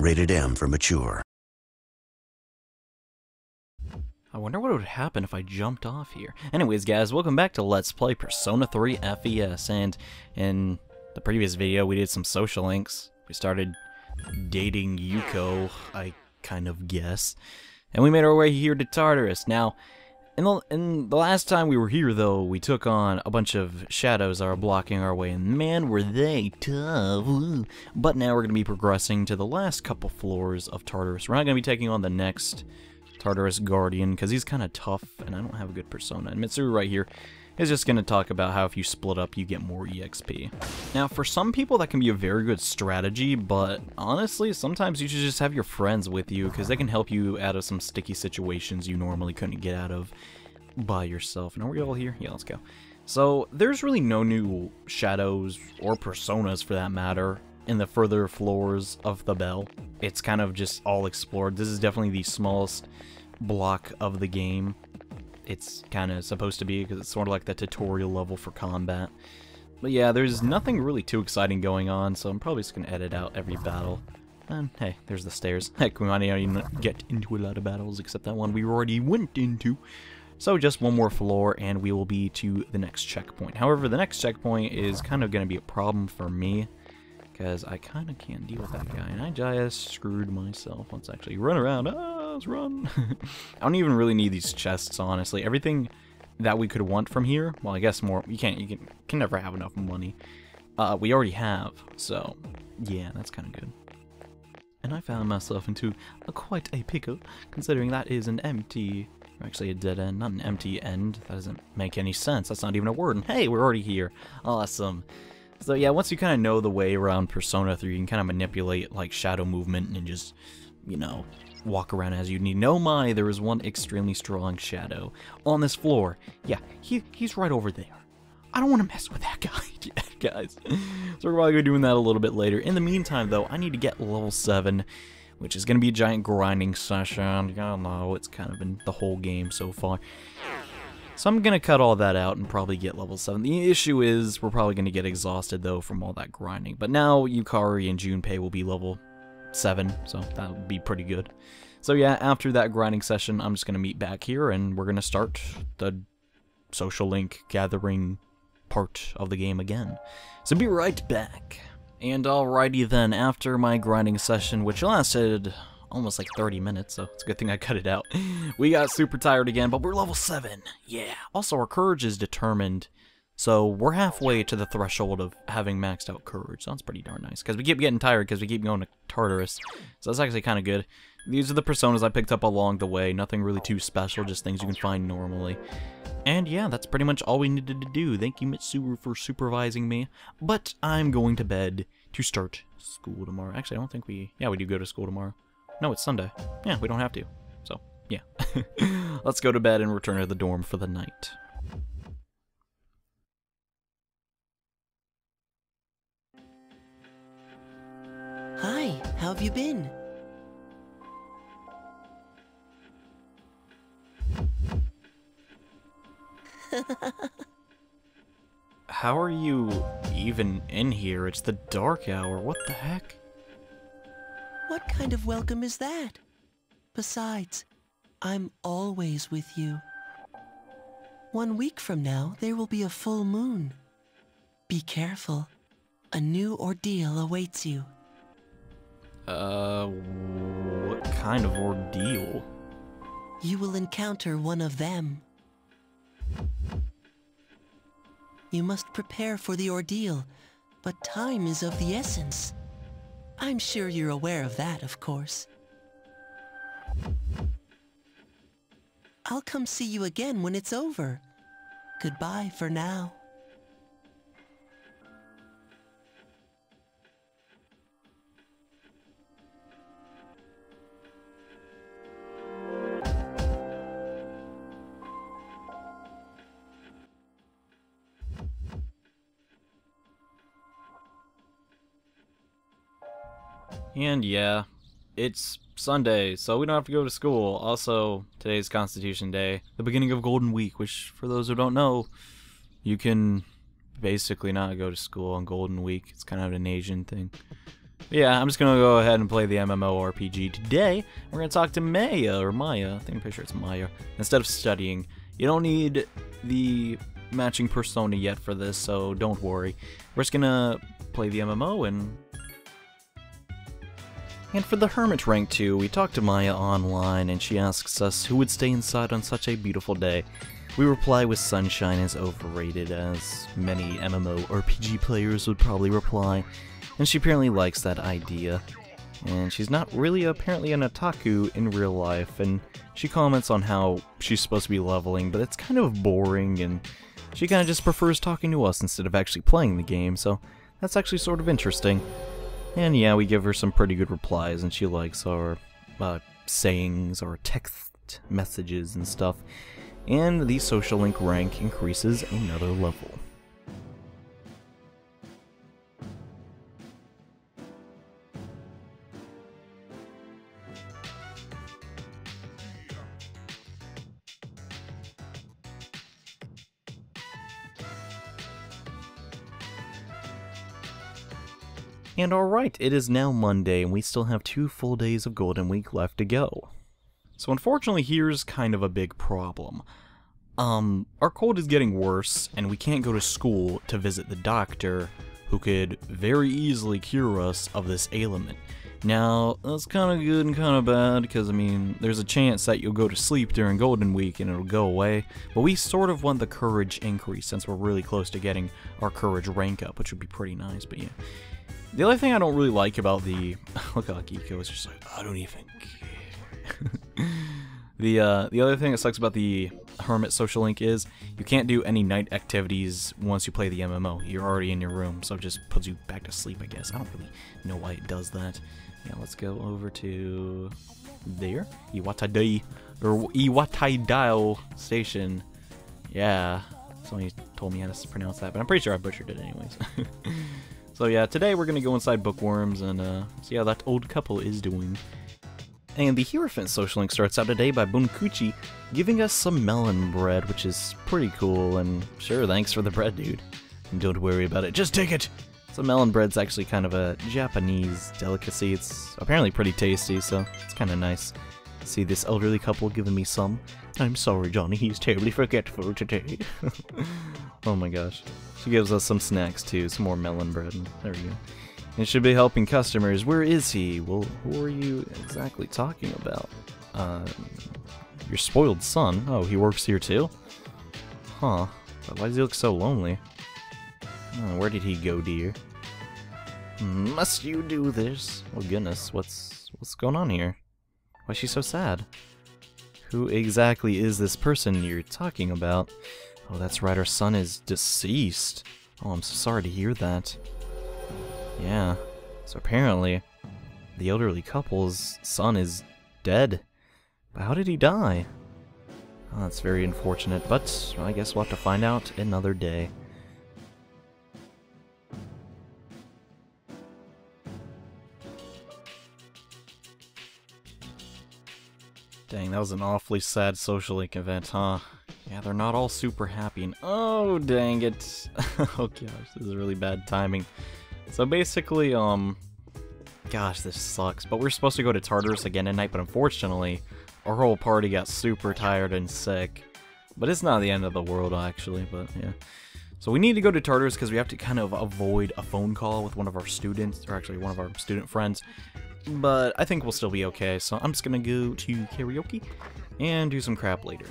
Rated M for mature. I wonder what would happen if I jumped off here. Anyways, guys, welcome back to Let's Play Persona 3 FES, and in the previous video, we did some social links. We started dating Yuko, I kind of guess, and we made our way here to Tartarus. Now, in the, in the last time we were here, though, we took on a bunch of shadows that are blocking our way, and man, were they tough. But now we're going to be progressing to the last couple floors of Tartarus. We're not going to be taking on the next Tartarus Guardian, because he's kind of tough, and I don't have a good persona. And Mitsuru right here is just going to talk about how if you split up, you get more EXP. Now, for some people, that can be a very good strategy, but honestly, sometimes you should just have your friends with you, because they can help you out of some sticky situations you normally couldn't get out of by yourself. And are we all here? Yeah, let's go. So, there's really no new shadows, or personas for that matter, in the further floors of the bell. It's kind of just all explored. This is definitely the smallest block of the game. It's kind of supposed to be because it's sort of like the tutorial level for combat. But yeah, there's nothing really too exciting going on, so I'm probably just going to edit out every battle. And hey, there's the stairs. Heck, we might not even get into a lot of battles except that one we already went into. So just one more floor and we will be to the next checkpoint. However, the next checkpoint is kind of going to be a problem for me because I kind of can't deal with that guy, and I just screwed myself. Let's actually run around. Ah, let's run. I don't even really need these chests, honestly. Everything that we could want from here, well, I guess more. You can't. You can, can never have enough money. Uh, we already have, so yeah, that's kind of good. And I found myself into a, quite a pickle, considering that is an empty, actually a dead end, not an empty end. That doesn't make any sense. That's not even a word. And hey, we're already here. Awesome. So yeah, once you kind of know the way around Persona 3, you can kind of manipulate like shadow movement and just, you know, walk around as you need. No my, there is one extremely strong shadow on this floor. Yeah, he he's right over there. I don't want to mess with that guy yet, guys. So we're probably going to be doing that a little bit later. In the meantime, though, I need to get level 7, which is going to be a giant grinding session. Y'all know, it's kind of been the whole game so far. So I'm going to cut all that out and probably get level 7. The issue is we're probably going to get exhausted, though, from all that grinding. But now Yukari and Junpei will be level 7, so that would be pretty good. So yeah, after that grinding session, I'm just going to meet back here, and we're going to start the social link gathering part of the game again. So be right back. And alrighty then, after my grinding session, which lasted almost like 30 minutes, so it's a good thing I cut it out. We got super tired again, but we're level 7. Yeah. Also, our courage is determined, so we're halfway to the threshold of having maxed out courage. Sounds pretty darn nice, because we keep getting tired because we keep going to Tartarus. So that's actually kind of good. These are the personas I picked up along the way. Nothing really too special, just things you can find normally. And yeah, that's pretty much all we needed to do. Thank you, Mitsuru, for supervising me. But I'm going to bed to start school tomorrow. Actually, I don't think we... Yeah, we do go to school tomorrow. No, it's Sunday. Yeah, we don't have to. So, yeah. Let's go to bed and return to the dorm for the night. Hi, how have you been? How are you even in here? It's the dark hour. What the heck? What kind of welcome is that? Besides, I'm always with you. One week from now, there will be a full moon. Be careful. A new ordeal awaits you. Uh, what kind of ordeal? You will encounter one of them. You must prepare for the ordeal, but time is of the essence. I'm sure you're aware of that, of course. I'll come see you again when it's over. Goodbye for now. And yeah, it's Sunday, so we don't have to go to school. Also, today's Constitution Day, the beginning of Golden Week, which, for those who don't know, you can basically not go to school on Golden Week. It's kind of an Asian thing. Yeah, I'm just gonna go ahead and play the MMORPG today. We're gonna talk to Maya, or Maya, I think I'm pretty sure it's Maya, instead of studying. You don't need the matching persona yet for this, so don't worry. We're just gonna play the MMO and... And for the Hermit rank 2, we talked to Maya online and she asks us who would stay inside on such a beautiful day. We reply with Sunshine is overrated, as many MMORPG players would probably reply, and she apparently likes that idea. And she's not really apparently an otaku in real life, and she comments on how she's supposed to be leveling, but it's kind of boring, and she kind of just prefers talking to us instead of actually playing the game, so that's actually sort of interesting. And yeah, we give her some pretty good replies, and she likes our uh, sayings, or text messages and stuff. And the social link rank increases another level. And alright, it is now Monday, and we still have two full days of Golden Week left to go. So unfortunately, here's kind of a big problem. Um, our cold is getting worse, and we can't go to school to visit the doctor, who could very easily cure us of this ailment. Now, that's kind of good and kind of bad, because, I mean, there's a chance that you'll go to sleep during Golden Week and it'll go away, but we sort of want the courage increase since we're really close to getting our courage rank up, which would be pretty nice, but yeah. The other thing I don't really like about the look like Eco is just like I don't even care. the uh, the other thing that sucks about the Hermit social link is you can't do any night activities once you play the MMO. You're already in your room, so it just puts you back to sleep. I guess I don't really know why it does that. Yeah, let's go over to there, Iwatadai or Iwataidao station. Yeah, somebody told me how to pronounce that, but I'm pretty sure I butchered it anyways. So yeah, today we're gonna go inside Bookworms and uh, see how that old couple is doing. And the Hierophant social link starts out today by Bunkichi giving us some melon bread, which is pretty cool, and sure, thanks for the bread, dude. And don't worry about it, just take it! So melon bread's actually kind of a Japanese delicacy. It's apparently pretty tasty, so it's kind of nice. See this elderly couple giving me some. I'm sorry, Johnny, he's terribly forgetful today. oh my gosh. She gives us some snacks too, some more melon bread. There we go. And should be helping customers. Where is he? Well, who are you exactly talking about? Uh, your spoiled son? Oh, he works here too? Huh. But why does he look so lonely? Oh, where did he go, dear? Must you do this? Oh goodness, what's what's going on here? Why is she so sad? Who exactly is this person you're talking about? Oh, that's right, our son is deceased. Oh, I'm so sorry to hear that. Yeah, so apparently, the elderly couple's son is dead. But how did he die? Oh, that's very unfortunate, but I guess we'll have to find out another day. Dang, that was an awfully sad social link event, huh? Yeah, they're not all super happy, and oh, dang it. oh gosh, this is really bad timing. So basically, um, gosh, this sucks, but we're supposed to go to Tartarus again tonight, but unfortunately, our whole party got super tired and sick. But it's not the end of the world, actually, but yeah. So we need to go to Tartarus because we have to kind of avoid a phone call with one of our students, or actually one of our student friends. But I think we'll still be okay, so I'm just gonna go to karaoke and do some crap later.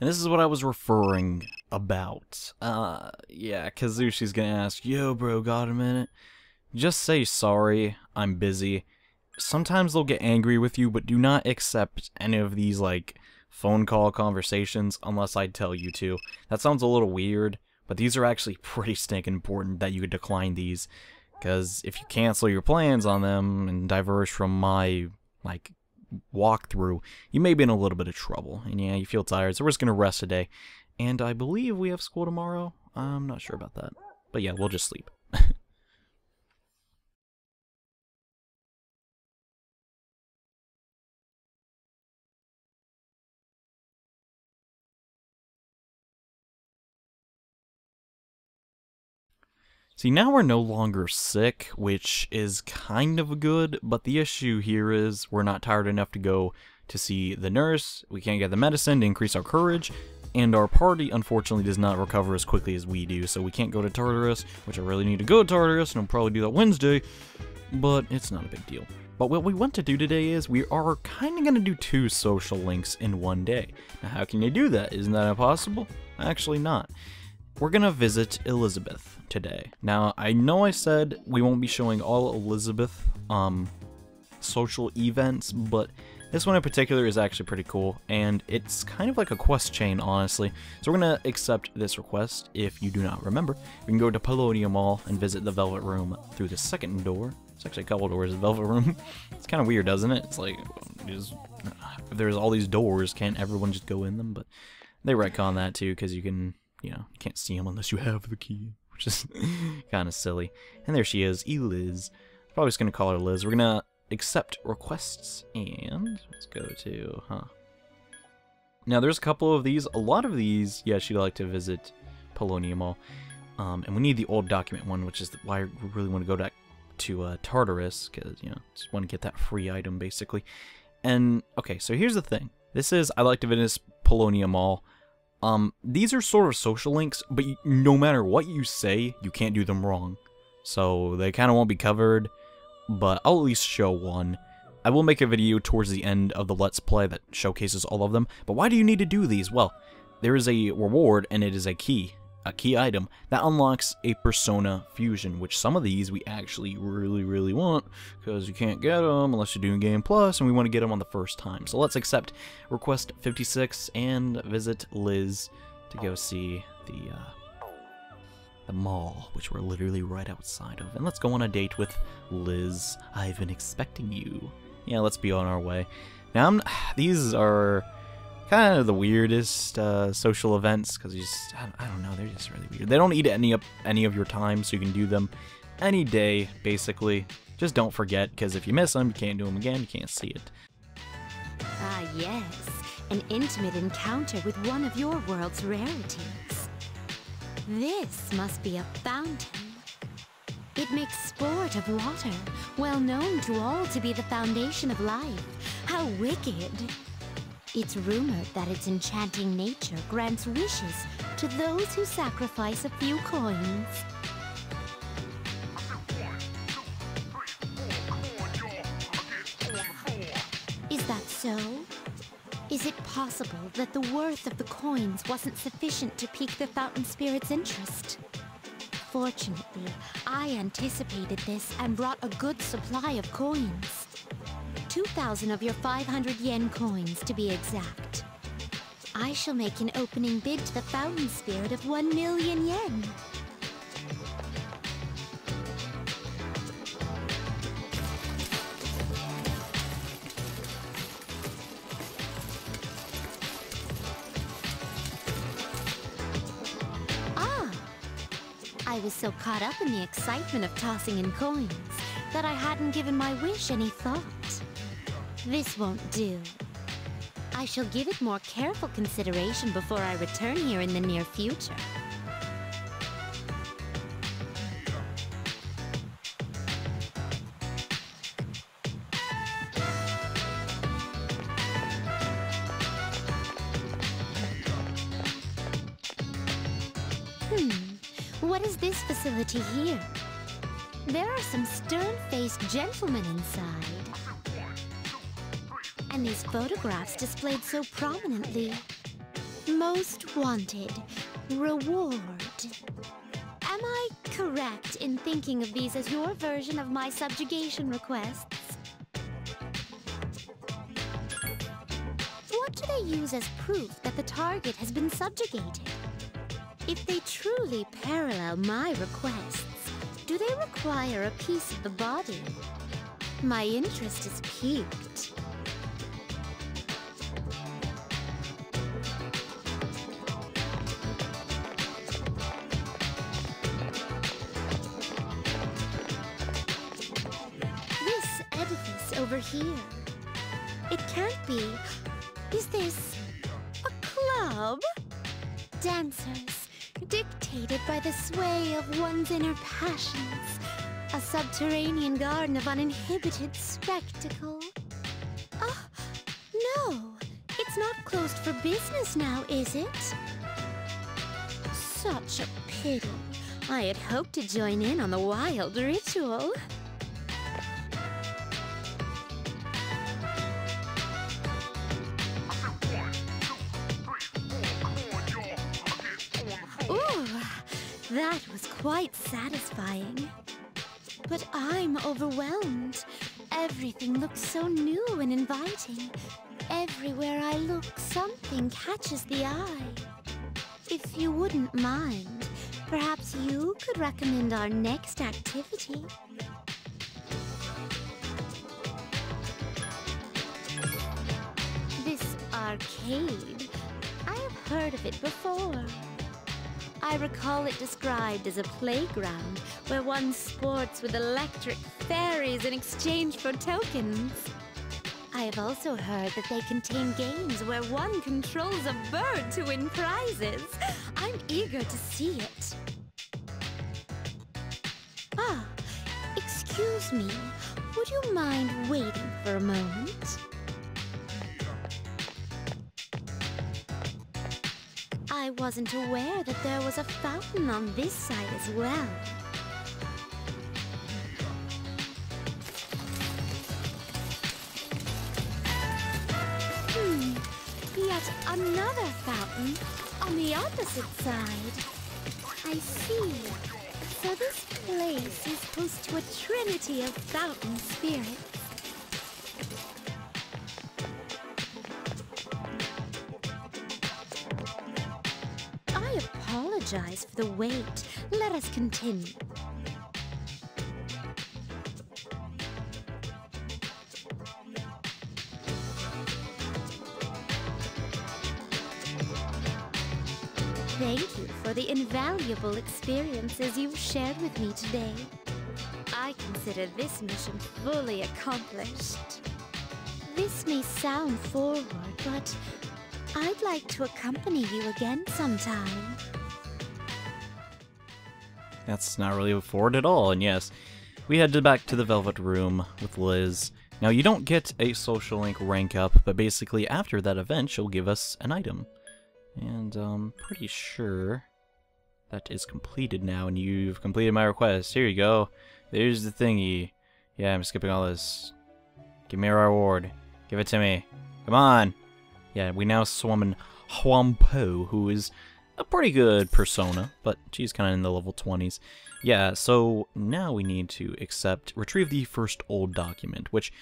And this is what I was referring about. Uh, yeah, Kazushi's gonna ask, Yo, bro, got a minute? Just say sorry, I'm busy. Sometimes they'll get angry with you, but do not accept any of these, like, phone call conversations unless I tell you to. That sounds a little weird, but these are actually pretty stinking important that you could decline these. Because if you cancel your plans on them and diverge from my, like, walkthrough, you may be in a little bit of trouble. And yeah, you feel tired, so we're just going to rest today. And I believe we have school tomorrow. I'm not sure about that. But yeah, we'll just sleep. See, now we're no longer sick, which is kind of good, but the issue here is we're not tired enough to go to see the nurse, we can't get the medicine to increase our courage, and our party unfortunately does not recover as quickly as we do, so we can't go to Tartarus, which I really need to go to Tartarus, and I'll probably do that Wednesday, but it's not a big deal. But what we want to do today is we are kind of going to do two social links in one day. Now, how can you do that? Isn't that impossible? Actually not. We're to visit Elizabeth today. Now, I know I said we won't be showing all Elizabeth um, social events, but this one in particular is actually pretty cool, and it's kind of like a quest chain, honestly. So we're going to accept this request if you do not remember. We can go to Paulownia Mall and visit the Velvet Room through the second door. It's actually a couple doors, the Velvet Room. it's kind of weird, doesn't it? It's like, just, there's all these doors, can't everyone just go in them? But they retcon that too, because you can you know, you can't see them unless you have the key, which is kind of silly. And there she is, Eliz. Probably just gonna call her Liz. We're gonna accept requests, and let's go to, huh. Now, there's a couple of these. A lot of these, yeah, she'd like to visit Paulownia Mall. Um, and we need the old document one, which is why we really want to go back to uh, Tartarus, because, you know, just want to get that free item, basically. And, okay, so here's the thing. This is, I like to visit Paulownia Mall. Um, these are sort of social links, but no matter what you say, you can't do them wrong. So they kind of won't be covered, but I'll at least show one. I will make a video towards the end of the Let's Play that showcases all of them, but why do you need to do these? Well, there is a reward and it is a key a key item that unlocks a persona fusion, which some of these we actually really, really want because you can't get them unless you're doing Game Plus, and we want to get them on the first time. So let's accept request 56 and visit Liz to go see the uh, the mall, which we're literally right outside of. And let's go on a date with Liz. I've been expecting you. Yeah, let's be on our way. Now, I'm, these are kind of the weirdest uh, social events because you just I, I, don't know they're just really weird. They don't eat any of any of your time, so you can do them any day basically. Just don't forget because if you miss them, you can't do them again. You can't see it. Ah yes, an intimate encounter with one of your world's rarities. This must be a fountain. It makes sport of water, well known to all to be the foundation of life. How wicked! It's rumored that its enchanting nature grants wishes to those who sacrifice a few coins. Is that so? Is it possible that the worth of the coins wasn't sufficient to pique the Fountain Spirit's interest? Fortunately, I anticipated this and brought a good supply of coins. 2,000 of your 500 yen coins, to be exact. I shall make an opening bid to the Fountain Spirit of 1 million yen. Ah! I was so caught up in the excitement of tossing in coins that I hadn't given my wish any thought. This won't do. I shall give it more careful consideration before I return here in the near future. Hmm, what is this facility here? There are some stern-faced gentlemen inside these photographs displayed so prominently. Most wanted. Reward. Am I correct in thinking of these as your version of my subjugation requests? What do they use as proof that the target has been subjugated? If they truly parallel my requests, do they require a piece of the body? My interest is piqued. Here. It can't be. Is this a club? Dancers, dictated by the sway of one's inner passions. A subterranean garden of uninhibited spectacle. Oh, no. It's not closed for business now, is it? Such a pity. I had hoped to join in on the wild ritual. Quite satisfying. But I'm overwhelmed. Everything looks so new and inviting. Everywhere I look, something catches the eye. If you wouldn't mind, perhaps you could recommend our next activity. This arcade, I have heard of it before. I recall it described as a playground where one sports with electric fairies in exchange for tokens. I have also heard that they contain games where one controls a bird to win prizes. I'm eager to see it. Ah, excuse me. Would you mind waiting for a moment? I wasn't aware that there was a fountain on this side as well. Hmm, yet another fountain on the opposite side. I see. So this place is host to a trinity of fountain spirits. Apologize for the wait. Let us continue. Thank you for the invaluable experiences you've shared with me today. I consider this mission fully accomplished. This may sound forward, but I'd like to accompany you again sometime. That's not really a forward at all, and yes, we head back to the Velvet Room with Liz. Now, you don't get a social link rank up, but basically after that event, she'll give us an item. And I'm pretty sure that is completed now, and you've completed my request. Here you go. There's the thingy. Yeah, I'm skipping all this. Give me a reward. Give it to me. Come on. Yeah, we now summon Hua Po, who is a pretty good persona, but she's kind of in the level 20s. Yeah, so now we need to accept, retrieve the first old document, which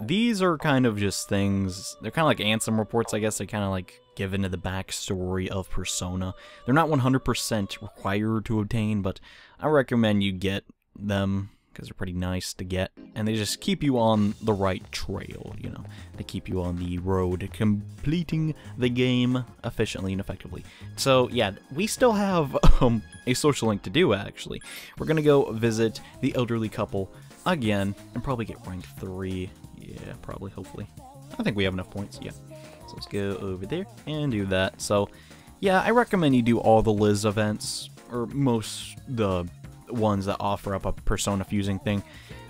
these are kind of just things, they're kind of like Ansem reports, I guess. They kind of like give into the backstory of Persona. They're not 100% required to obtain, but I recommend you get them because they're pretty nice to get, and they just keep you on the right trail, you know. They keep you on the road completing the game efficiently and effectively. So, yeah, we still have um, a social link to do, actually. We're going to go visit the elderly couple again, and probably get rank 3. Yeah, probably, hopefully. I think we have enough points, yeah. So let's go over there and do that. So, yeah, I recommend you do all the Liz events, or most the ones that offer up a persona fusing thing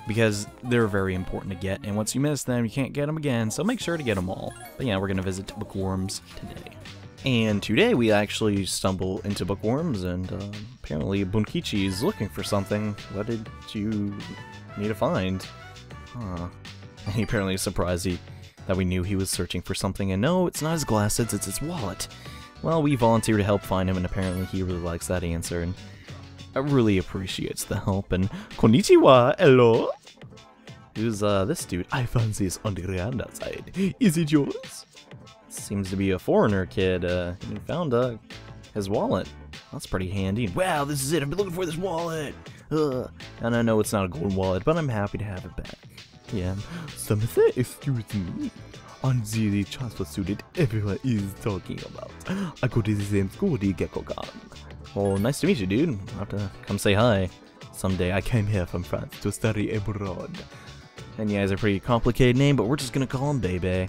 because they're very important to get. And once you miss them you can't get them again so make sure to get them all. But yeah we're gonna visit bookworms today. And today we actually stumble into bookworms and uh, apparently bunkichi is looking for something. What did you need to find? Huh. And he apparently is surprised he, that we knew he was searching for something and no it's not his glasses it's his wallet. Well we volunteered to help find him and apparently he really likes that answer and really appreciates the help and konnichiwa, hello. Who's uh this dude? I found this on the ground outside. Is it yours? Seems to be a foreigner kid. Uh, he found uh his wallet. That's pretty handy. Wow, this is it. I've been looking for this wallet. And I know it's not a golden wallet, but I'm happy to have it back. Yeah. Something, excuse me. On the transfer student everyone is talking about. I go to the same school, the Gekkoukan. Well, nice to meet you, dude. I'll have to come say hi someday. I came here from France to study abroad. And yeah, it's a pretty complicated name, but we're just gonna call him Bebe.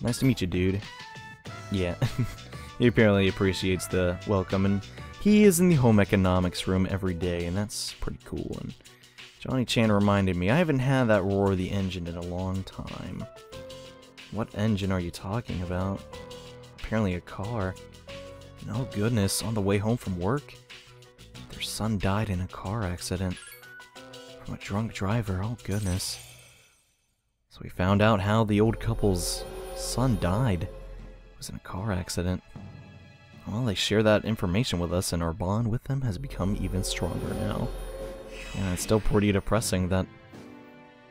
Nice to meet you, dude. Yeah. he apparently appreciates the welcome, and he is in the home economics room every day, and that's pretty cool. And Johnny Chan reminded me, I haven't had that roar of the engine in a long time. What engine are you talking about? Apparently a car. No goodness, on the way home from work? Their son died in a car accident. From a drunk driver, oh goodness. So we found out how the old couple's son died. It was in a car accident. Well, they share that information with us, and our bond with them has become even stronger now. And it's still pretty depressing that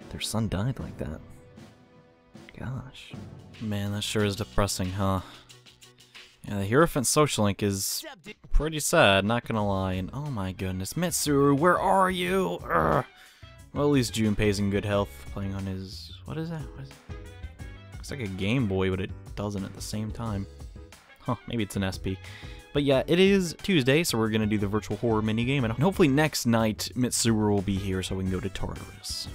their son died like that. Gosh. Man, that sure is depressing, huh? Yeah, the Hierophant Social Link is pretty sad, not gonna lie. And oh my goodness, Mitsuru, where are you? Urgh. Well, at least Junpei's in good health, playing on his... What is that? What is? Looks like a Game Boy, but it doesn't at the same time. Huh, maybe it's an SP. But yeah, it is Tuesday, so we're gonna do the virtual horror minigame, and hopefully next night Mitsuru will be here so we can go to Tartarus.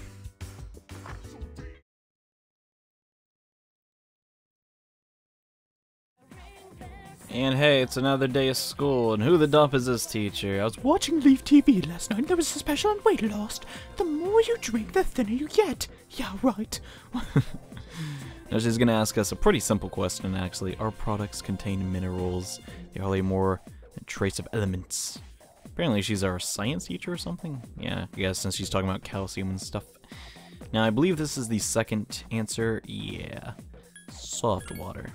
And hey, it's another day of school, and who the dump is this teacher? I was Watching Leaf TV last night, there was a special on weight loss. The more you drink, the thinner you get. Yeah, right. Now she's gonna ask us a pretty simple question, actually. Our products contain minerals. They hardly more than trace of elements. Apparently she's our science teacher or something? Yeah, I guess since she's talking about calcium and stuff. Now, I believe this is the second answer. Yeah. Soft water.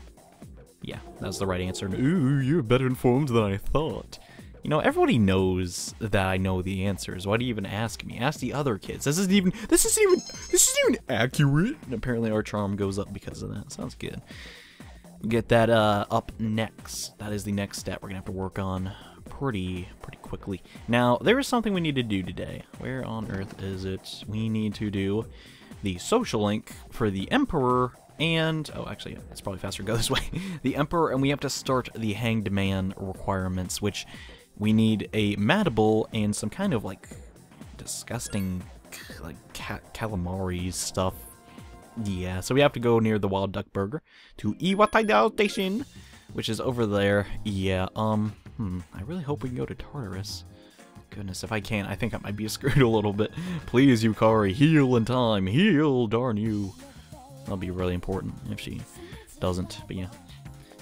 Yeah, that's the right answer. Ooh, you're better informed than I thought. You know, everybody knows that I know the answers. Why do you even ask me? Ask the other kids. This isn't even this isn't even this isn't even accurate. And apparently our charm goes up because of that. Sounds good. Get that uh, up next. That is the next step we're gonna have to work on pretty pretty quickly. Now, there is something we need to do today. Where on earth is it? We need to do the social link for the Emperor and oh actually it's probably faster to go this way. The emperor and we have to start the hanged man requirements which we need a Mad Bull and some kind of like disgusting like ca calamari stuff. Yeah so we have to go near the wild duck burger to Iwataido station which is over there. Yeah um hmm i really hope we can go to tartarus. Goodness if i can't i think i might be screwed a little bit. Please yukari heal in time. Heal darn you That'll be really important if she doesn't, but yeah.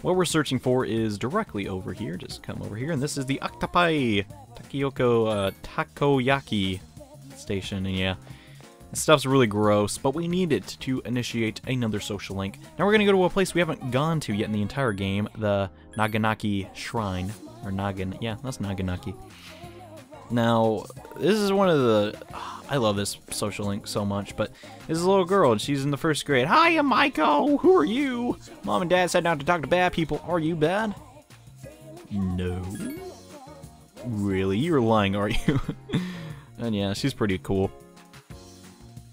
What we're searching for is directly over here. Just come over here, and this is the Octopi Takioko uh, Takoyaki station, and yeah. This stuff's really gross, but we need it to initiate another social link. Now we're gonna go to a place we haven't gone to yet in the entire game, the Naganaki Shrine. Or Nagan, yeah, that's Naganaki. Now, this is one of the... I love this social link so much, but this is a little girl, and she's in the first grade. Hiya, Maiko! Who are you? Mom and Dad said not to talk to bad people. Are you bad? No. Really? You're lying, are you? and yeah, she's pretty cool.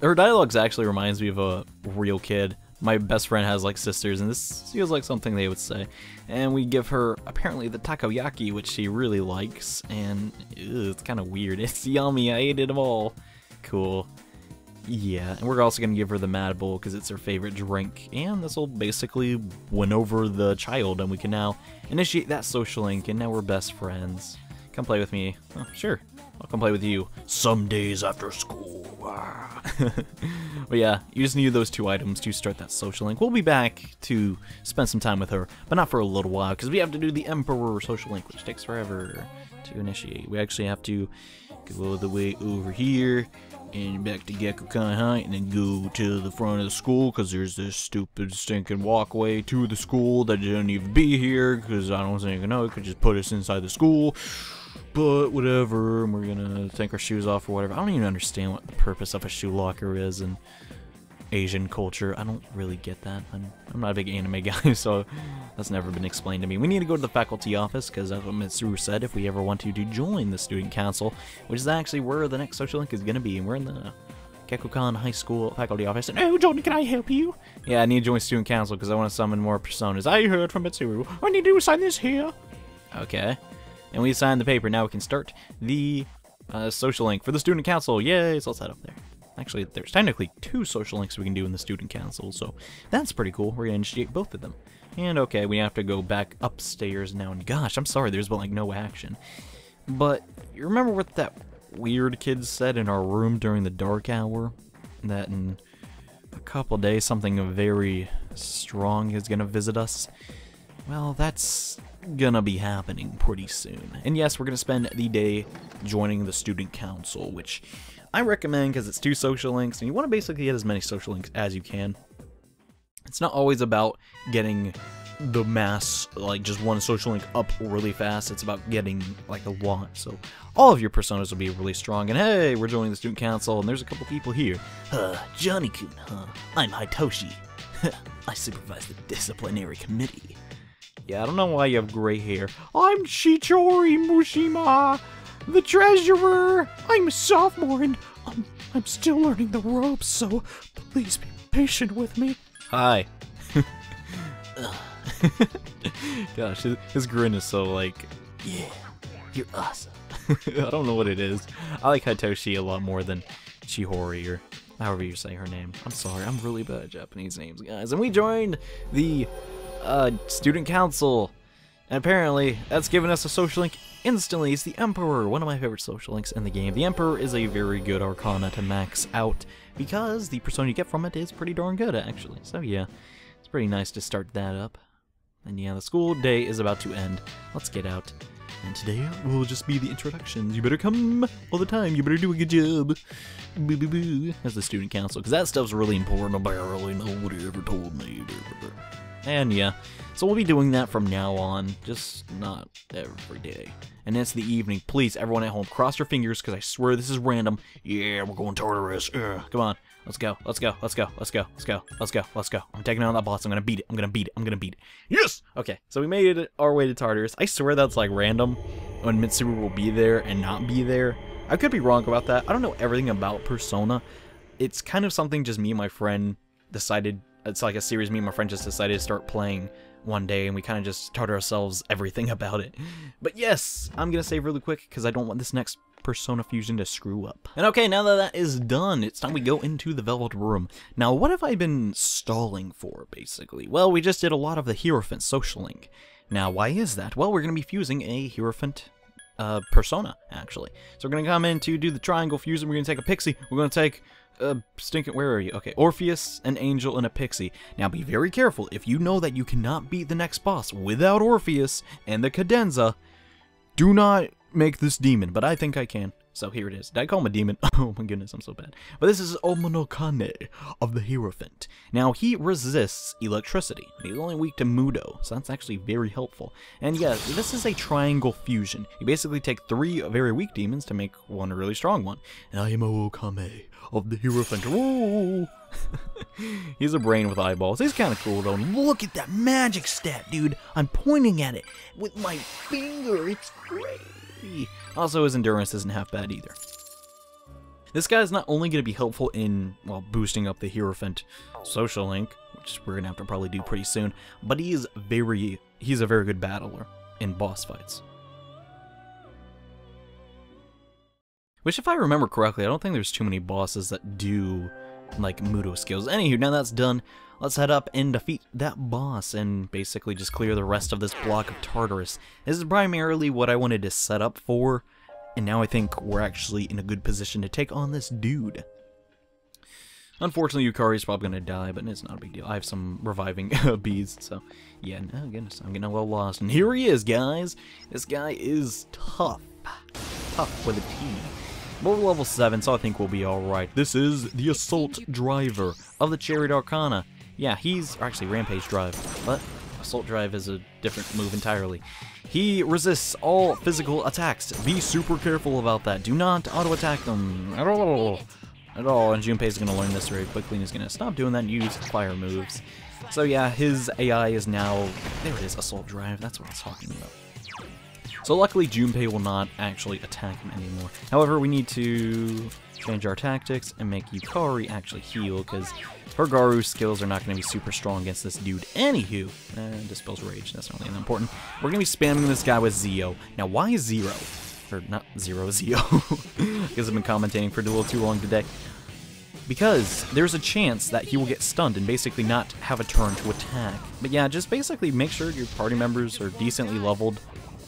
Her dialogues actually reminds me of a real kid my best friend has like sisters, and this feels like something they would say. And we give her apparently the takoyaki, which she really likes, and ew, it's kind of weird. It's yummy. I ate it all. Cool. Yeah, and we're also gonna give her the Mad Bull because it's her favorite drink, and this will basically win over the child, and we can now initiate that social link, and now we're best friends. Come play with me. Oh, sure, I'll come play with you some days after school. But yeah, you just need those two items to start that social link. We'll be back to spend some time with her, but not for a little while, because we have to do the Emperor social link, which takes forever to initiate. We actually have to go all the way over here, and back to Gekkoukan High, and then go to the front of the school, because there's this stupid stinking walkway to the school that didn't even be here, because I don't think, you know, it could just put us inside the school but whatever, and we're gonna take our shoes off or whatever. I don't even understand what the purpose of a shoe locker is in Asian culture. I don't really get that. I'm, I'm not a big anime guy, so that's never been explained to me. We need to go to the faculty office, because that's uh, what Mitsuru said, if we ever want to, to join the student council, which is actually where the next social link is gonna be, and we're in the Gekkoukan High School faculty office. And, oh, Johnny, can I help you? Yeah, I need to join student council, because I want to summon more personas. I heard from Mitsuru. I need to sign this here. Okay. And we signed the paper. Now we can start the uh, social link for the student council. Yay! So let's up there. Actually, there's technically two social links we can do in the student council, so that's pretty cool. We're gonna initiate both of them. And okay, we have to go back upstairs now. And gosh, I'm sorry, there's been like no action. But you remember what that weird kid said in our room during the dark hour? That in a couple days something very strong is gonna visit us? Well, that's gonna be happening pretty soon. And yes, we're gonna spend the day joining the student council, which I recommend because it's two social links, and you want to basically get as many social links as you can. It's not always about getting the mass, like just one social link up really fast. It's about getting like a lot. So all of your personas will be really strong. And hey, we're joining the student council, and there's a couple people here. Uh, Johnny Kun, huh? I'm Hitoshi. I supervise the disciplinary committee. Yeah, I don't know why you have gray hair. I'm Shichori Mushima, the treasurer. I'm a sophomore and I'm, I'm still learning the ropes, so please be patient with me. Hi. Gosh, his, his grin is so like, yeah, you're awesome. I don't know what it is. I like Hitoshi a lot more than Chihori or however you say her name. I'm sorry, I'm really bad at Japanese names, guys. And we joined the uh, student council. And apparently, that's given us a social link instantly. It's the Emperor, one of my favorite social links in the game. The Emperor is a very good Arcana to max out because the persona you get from it is pretty darn good, actually. So yeah, it's pretty nice to start that up. And yeah, the school day is about to end. Let's get out. And today will just be the introductions. You better come all the time. You better do a good job. Boo boo boo. As the student council, because that stuff's really important. Apparently, nobody ever told me. And yeah, so we'll be doing that from now on, just not every day. And it's the evening. Please, everyone at home, cross your fingers, because I swear this is random. Yeah, we're going Tartarus. Ugh. Come on. Let's go. Let's go. Let's go. Let's go. Let's go. Let's go. Let's go. I'm taking out that boss. I'm gonna beat it. I'm gonna beat it. I'm gonna beat it. Yes! Okay, so we made it our way to Tartarus. I swear that's like random when Mitsuru will be there and not be there. I could be wrong about that. I don't know everything about Persona. It's kind of something just me and my friend decided it's like a series me and my friend just decided to start playing one day and we kind of just taught ourselves everything about it. But yes, I'm going to save really quick because I don't want this next Persona Fusion to screw up. And okay, now that that is done, it's time we go into the Velvet Room. Now, what have I been stalling for, basically? Well, we just did a lot of the Hierophant social link. Now, why is that? Well, we're going to be fusing a Hierophant uh, Persona, actually. So we're going to come in to do the Triangle Fusion. We're going to take a Pixie. We're going to take uh, stinking, where are you? Okay, Orpheus, an angel, and a pixie. Now be very careful. If you know that you cannot beat the next boss without Orpheus and the cadenza, do not make this demon, but I think I can. So here it is. Did I call him a demon? Oh my goodness, I'm so bad. But this is Omoikane of the Hierophant. Now, he resists electricity. He's only weak to Mudo, so that's actually very helpful. And yeah, this is a triangle fusion. You basically take three very weak demons to make one really strong one. And I am Okame of the Hierophant. Whoa! He's a brain with eyeballs. He's kind of cool, though. Look at that magic stat, dude. I'm pointing at it with my finger. It's great. Also, his endurance isn't half bad either. This guy is not only going to be helpful in, well, boosting up the Hierophant social link, which we're going to have to probably do pretty soon, but he is very, he's a very good battler in boss fights. Which, if I remember correctly, I don't think there's too many bosses that do, like, Mudo skills. Anywho, now that's done, let's head up and defeat that boss and basically just clear the rest of this block of Tartarus. This is primarily what I wanted to set up for, and now I think we're actually in a good position to take on this dude. Unfortunately, Yukari's probably gonna die, but it's not a big deal. I have some reviving bees, so yeah, no, goodness, I'm getting a little lost. And here he is, guys! This guy is tough. Tough with a T. We're level 7, so I think we'll be alright. This is the Assault Driver of the Chariot Arcana. Yeah, he's actually Rampage Drive, but Assault Drive is a different move entirely. He resists all physical attacks. Be super careful about that. Do not auto-attack them at all. At all, and Junpei's to learn this very quickly, and he's to stop doing that and use fire moves. So yeah, his AI is now... There it is, Assault Drive. That's what I was talking about. So luckily Junpei will not actually attack him anymore. However, we need to change our tactics and make Yukari actually heal, because her Garu skills are not going to be super strong against this dude. Anywho, uh, Dispels Rage, that's not really important. We're going to be spamming this guy with Zio. Now, why Zero? Or not Zero, Zio. because I've been commentating for a little too long today. Because there's a chance that he will get stunned and basically not have a turn to attack. But yeah, just basically make sure your party members are decently leveled.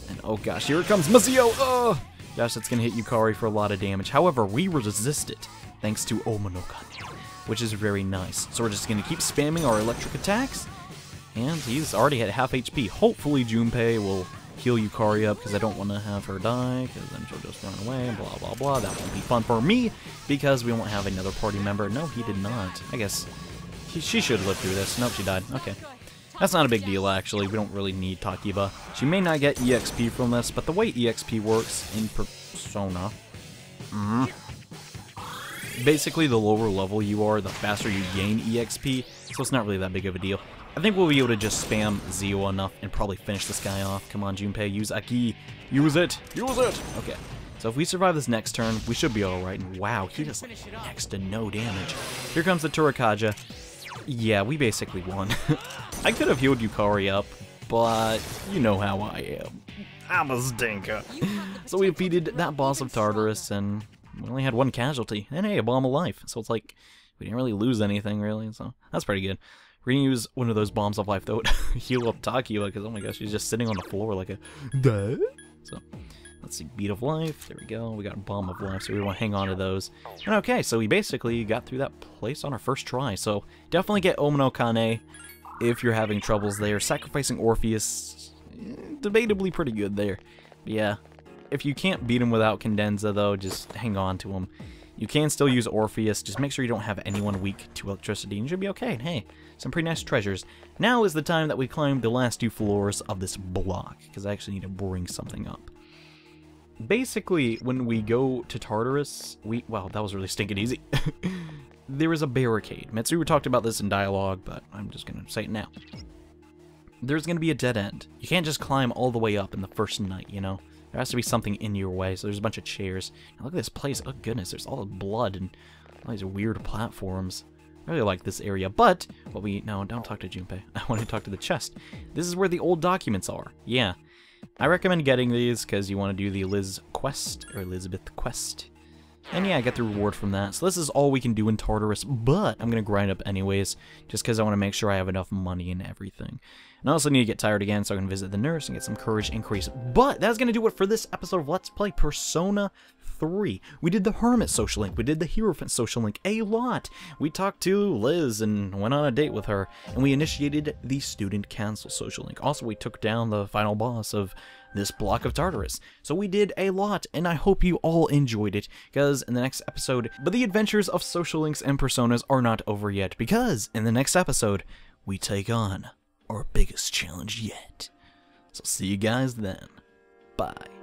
And oh gosh, here it comes Mazio! Oh! Gosh, that's gonna hit Yukari for a lot of damage. However, we resist it, thanks to Omoikane, which is very nice. So we're just gonna keep spamming our electric attacks, and he's already at half HP. Hopefully Junpei will heal Yukari up, because I don't want to have her die, because then she'll just run away, blah blah blah. That won't be fun for me, because we won't have another party member. No, he did not. I guess he, she should live through this. Nope, she died. Okay. That's not a big deal, actually. We don't really need Takeba. She may not get EXP from this, but the way EXP works in Persona... Mm, basically, the lower level you are, the faster you gain EXP, so it's not really that big of a deal. I think we'll be able to just spam Zio enough and probably finish this guy off. Come on, Junpei, use Agi. Use it! Use it! Okay. So if we survive this next turn, we should be alright. And wow, he does like next to no damage. Here comes the Tarukaja. Yeah, we basically won. I could have healed Yukari up, but you know how I am. I'm a stinker. so we defeated that boss of Tartarus, and we only had one casualty. And hey, a bomb of life. So it's like, we didn't really lose anything, really, so that's pretty good. We're gonna use one of those bombs of life, though, to heal up Takeba, because oh my gosh, she's just sitting on the floor like a... Duh? So, Let's see, Beat of Life, there we go. We got a Bomb of Life, so we want to hang on to those. And okay, so we basically got through that place on our first try, so definitely get Omoikane if you're having troubles there. Sacrificing Orpheus, debatably pretty good there. But yeah, if you can't beat him without Cadenza, though, just hang on to him. You can still use Orpheus, just make sure you don't have anyone weak to electricity, and you should be okay. Hey, some pretty nice treasures. Now is the time that we climb the last two floors of this block, because I actually need to bring something up basically, when we go to Tartarus, we... Wow, that was really stinking easy. there is a barricade. Mitsuru talked about this in dialogue, but I'm just going to say it now. There's going to be a dead end. You can't just climb all the way up in the first night, you know? There has to be something in your way, so there's a bunch of chairs. Now look at this place. Oh, goodness, there's all the blood and all these weird platforms. I really like this area, but what we... No, don't talk to Junpei. I want to talk to the chest. This is where the old documents are. Yeah, I recommend getting these because you want to do the Liz quest, or Elizabeth quest. And yeah, I get the reward from that. So this is all we can do in Tartarus, but I'm going to grind up anyways, just because I want to make sure I have enough money and everything. And I also need to get tired again, so I can visit the nurse and get some courage increase. But that's going to do it for this episode of Let's Play Persona 3. We did the Hermit social link, we did the Hierophant social link a lot. We talked to Liz and went on a date with her, and we initiated the Student Council social link. Also, we took down the final boss of this block of Tartarus. So we did a lot, and I hope you all enjoyed it, because in the next episode, but the adventures of social links and personas are not over yet, because in the next episode, we take on our biggest challenge yet. So see you guys then. Bye.